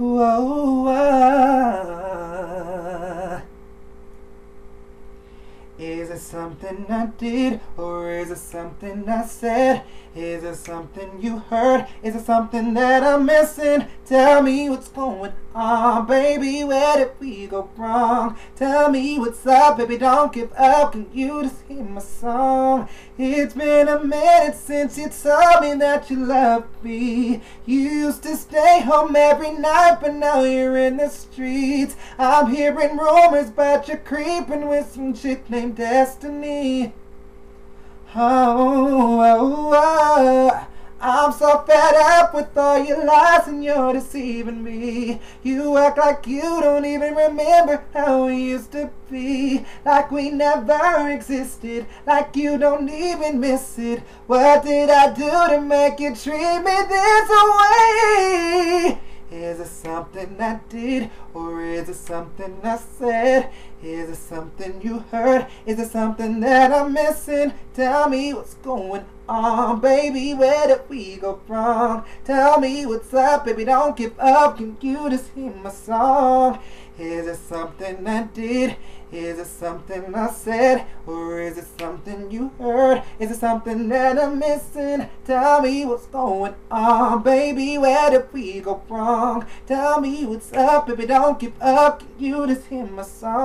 Is it something I did or is it something I said? Is it something you heard? Is it something that I'm missing? Tell me what's going on, baby. Where did we go wrong? Tell me what's up, baby. Don't give up. Can you just hear my song? It's been a minute since you told me that you love me. You used to stay home every night, but now you're in the streets. I'm hearing rumors about you creeping with some chick named Destiny. Oh, oh, oh, oh. I'm so fed with all your lies and you're deceiving me. You act like you don't even remember how we used to be. Like we never existed, like you don't even miss it. What did I do to make you treat me this way? Is it something I did or is it something I said? Is it something you heard? Is it something that I'm missing? Tell me what's going on, baby. Where did we go wrong? Tell me what's up, baby. Don't give up. Can you just hear my song? Is it something I did? Is it something I said? Or is it something you heard? Is it something that I'm missing? Tell me what's going on, baby. Where did we go wrong? Tell me what's up, baby. Don't give up. Can you just hear my song?